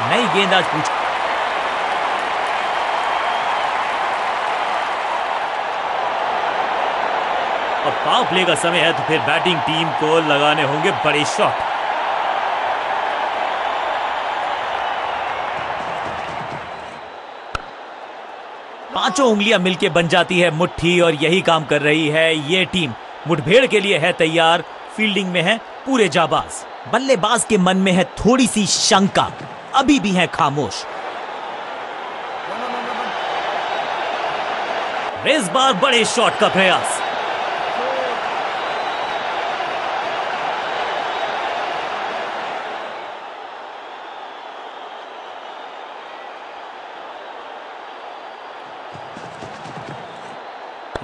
नई गेंद आज पूछ। और पाव प्ले का समय है तो फिर बैटिंग टीम को लगाने होंगे बड़े शॉट। पाँचों उंगलियाँ मिलके बन जाती है मुट्ठी और यही काम कर रही है ये टीम। मुठभेड़ के लिए है तैयार, फील्डिंग में है पूरे जाबाज। बल्लेबाज के मन में है थोड़ी सी शंका। अभी भी है खामोश। इस बार बड़े शॉट का प्रयास।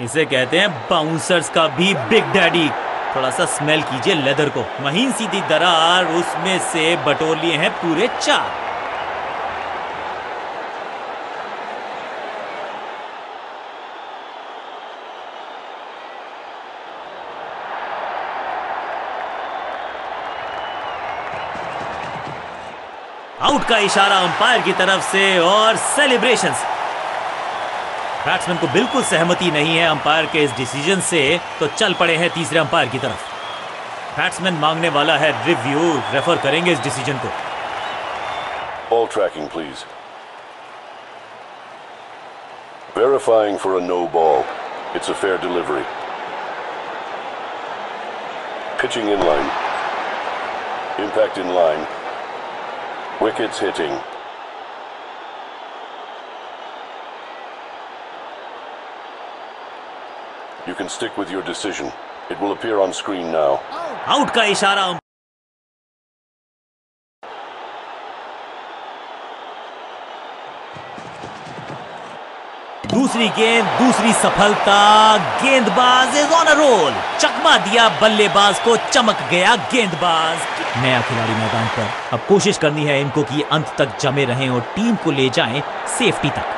इसे कहते हैं बाउंसर्स का भी बिग डैडी थोड़ा सा स्मेल कीजिए लेदर को। महीन सीधी दरार, उसमें से बटोर लिए हैं पूरे चार। आउट का इशारा अंपायर की तरफ़ से और सेलिब्रेशंस बैट्समैन को बिल्कुल सहमति नहीं है अंपायर के इस डिसीज़न से तो चल पड़े हैं तीसरे अंपायर की तरफ़ बैट्समैन मांगने वाला है रिव्यू रेफर करेंगे इस डिसीज़न को Ball tracking please Verifying for a no ball. It's a fair delivery. Pitching in line. Impact in line. Wickets hitting. You can stick with your decision. It will appear on screen now. Out guys, ishara दूसरी गेंद, दूसरी सफलता, गेंदबाज is on a roll चकमा दिया बल्लेबाज को, चमक गया गेंदबाज. नया खिलाड़ी मैदान पर। अब कोशिश करनी है इनको कि अंत तक जमे रहें और टीम को ले जाएँ सेफ्टी तक।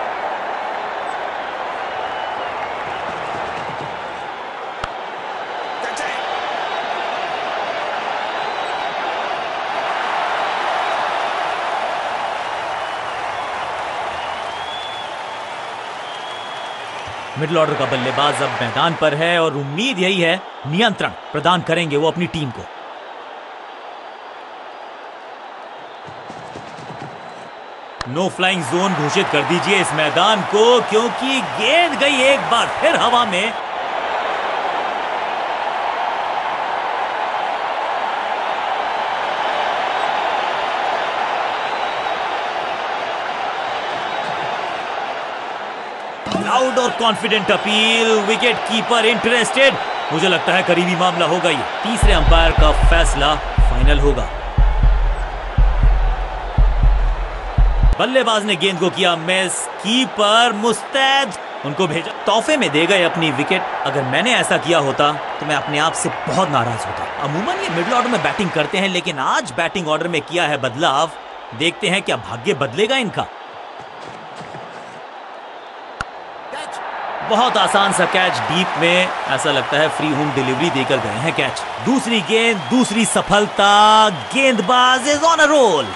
मिडिल ऑर्डर का बल्लेबाज अब मैदान पर है और उम्मीद यही है, नियंत्रण प्रदान करेंगे वो अपनी टीम को। नो फ्लाइंग जोन घोषित कर दीजिए इस मैदान को, क्योंकि गेंद गई एक बार, फिर हवा में लाउड और confident appeal wicket keeper interested मुझे लगता है करीबी मामला होगा ये। तीसरे अंपायर का फैसला फाइनल होगा। बल्लेबाज ने गेंद को किया मिस कीपर मुस्तैद। उनको भेजा। तोहफे में दे गए अपनी विकेट अगर मैंने ऐसा किया होता तो मैं अपने आप से बहुत नाराज़ होता। अमूमन ये मिडिल ऑर्डर में बैटिंग करते हैं, लेकिन आज बैटिंग ऑर्डर में किया है बदलाव। देखते हैं क्या भाग्य बदलेगा इनका। बहुत आसान सा कैच डीप में, ऐसा लगता है फ्री होम डिलीवरी देकर गए हैं कैच दूसरी गेंद, दूसरी सफलता, गेंदबाज इज़ ऑन अ रोल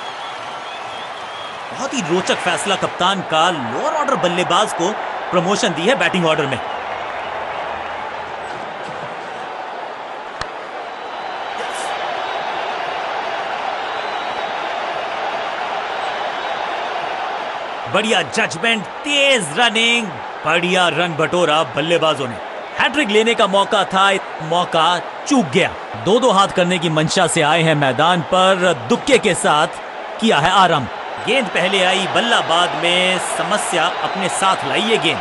बहुत ही रोचक फैसला कप्तान का लोअर ऑर्डर बल्लेबाज को प्रमोशन दी है बैटिंग ऑर्डर में। बढ़िया जजमेंट तेज रनिंग बढ़िया रन बटोरा बल्लेबाजों ने। हैट्रिक लेने का मौका था मौका चूक गया। दो दो हाथ करने की मंशा से आए हैं मैदान पर, दुक्के के साथ किया है आरंभ। गेंद पहले आई, बल्ला बाद में समस्या अपने साथ लाई गेंद।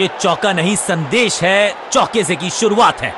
ये चौका नहीं संदेश है चौके से की शुरुआत है।